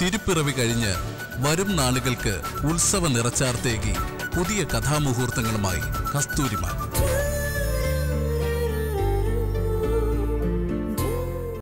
തിരുപ്പിറവി കഴിഞ്ഞ് വരും നാളുകൾക്ക് ഉത്സവ നിറച്ചാർത്തേകി പുതിയ കഥാമുഹൂർത്തങ്ങളുമായി കസ്തൂരിമാൻ.